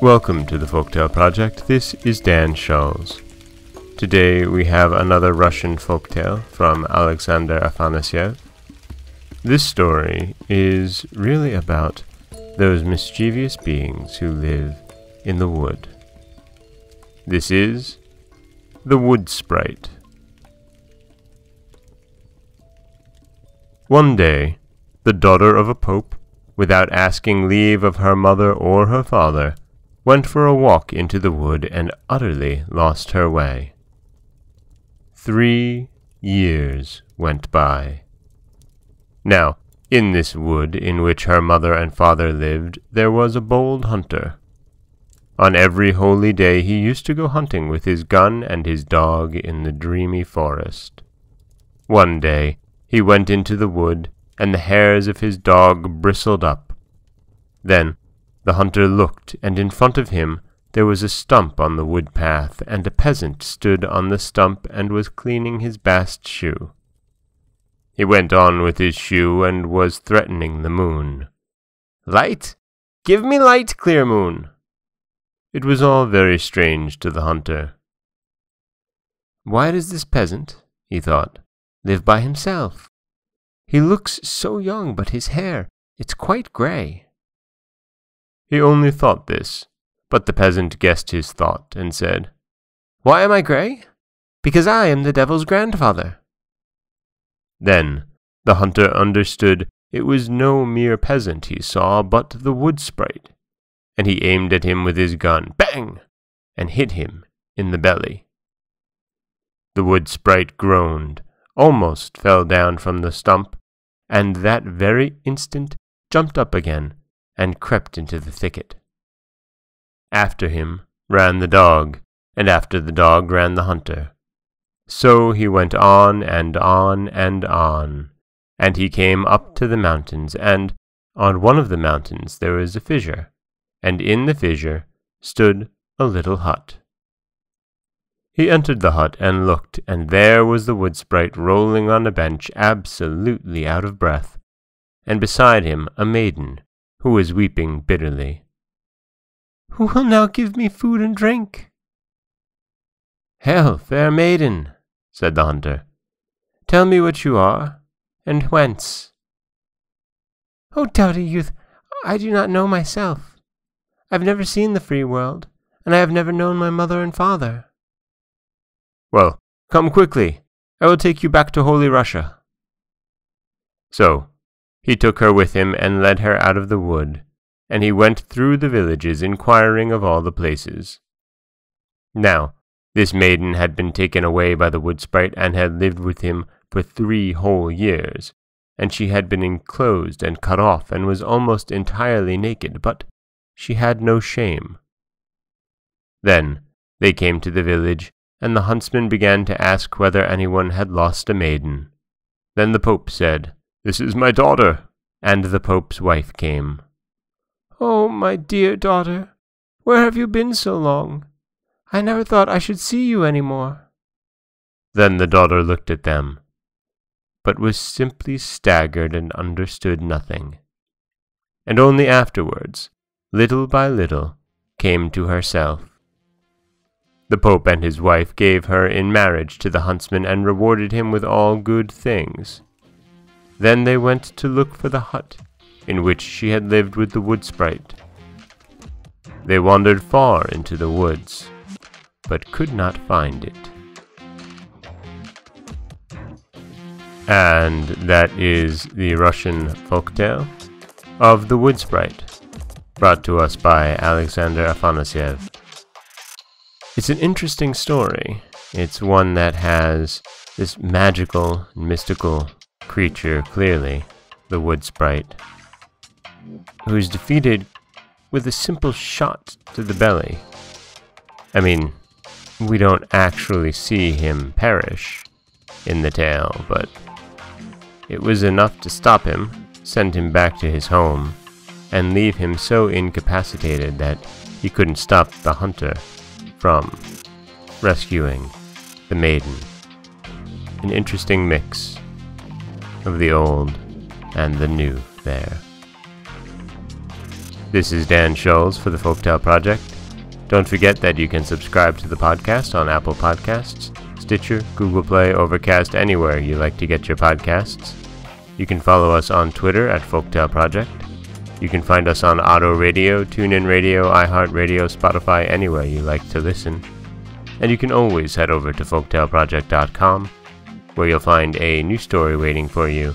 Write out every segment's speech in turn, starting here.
Welcome to the Folktale Project. This is Dan Scholz. Today we have another Russian folktale from Alexander Afanasyev. This story is really about those mischievous beings who live in the wood. This is the Wood Sprite. One day, the daughter of a pope, without asking leave of her mother or her father, went for a walk into the wood and utterly lost her way. Three years went by. Now, in this wood in which her mother and father lived, there was a bold hunter. On every holy day he used to go hunting with his gun and his dog in the dreamy forest. One day he went into the wood, and the hairs of his dog bristled up. Then the hunter looked, and in front of him there was a stump on the wood path, and a peasant stood on the stump and was cleaning his bast shoe. He went on with his shoe and was threatening the moon. Light! Give me light, clear moon! It was all very strange to the hunter. Why does this peasant, he thought, live by himself? He looks so young, but his hair, it's quite grey. He only thought this, but the peasant guessed his thought and said, Why am I grey? Because I am the devil's grandfather. Then the hunter understood it was no mere peasant he saw, but the wood sprite, and he aimed at him with his gun, bang, and hit him in the belly. The wood sprite groaned, almost fell down from the stump, and that very instant jumped up again and crept into the thicket. After him ran the dog, and after the dog ran the hunter. So he went on and on and on, and he came up to the mountains, and on one of the mountains there was a fissure, and in the fissure stood a little hut. He entered the hut and looked, and there was the wood sprite rolling on a bench, absolutely out of breath, and beside him a maiden who was weeping bitterly. Who will now give me food and drink? Hail, fair maiden, said the hunter. Tell me what you are, and whence. O doughty youth, I do not know myself. I have never seen the free world, and I have never known my mother and father. Well, come quickly. I will take you back to Holy Russia. So he took her with him and led her out of the wood, and he went through the villages inquiring of all the places. Now, this maiden had been taken away by the wood sprite and had lived with him for three whole years, and she had been enclosed and cut off and was almost entirely naked, but she had no shame. Then they came to the village, and the huntsman began to ask whether anyone had lost a maiden. Then the Pope said, this is my daughter. And the Pope's wife came. Oh, my dear daughter, where have you been so long? I never thought I should see you any more. Then the daughter looked at them, but was simply staggered and understood nothing. And only afterwards, little by little, came to herself. The Pope and his wife gave her in marriage to the huntsman and rewarded him with all good things. Then they went to look for the hut in which she had lived with the wood sprite. They wandered far into the woods, but could not find it. And that is the Russian folktale of the wood sprite, brought to us by Alexander Afanasyev. It's an interesting story. It's one that has this magical, mystical creature, clearly, the wood sprite, who is defeated with a simple shot to the belly. I mean, we don't actually see him perish in the tale, but it was enough to stop him, send him back to his home, and leave him so incapacitated that he couldn't stop the hunter from rescuing the maiden. An interesting mix of the old and the new there. This is Dan Scholz for the Folktale Project. Don't forget that you can subscribe to the podcast on Apple Podcasts, Stitcher, Google Play, Overcast, anywhere you like to get your podcasts. You can follow us on Twitter at Folktale Project. You can find us on Otto Radio, TuneIn Radio, iHeartRadio, Spotify, anywhere you like to listen. And you can always head over to folktaleproject.com, where you'll find a new story waiting for you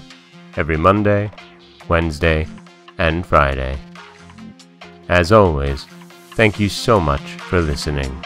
every Monday, Wednesday, and Friday. As always, thank you so much for listening.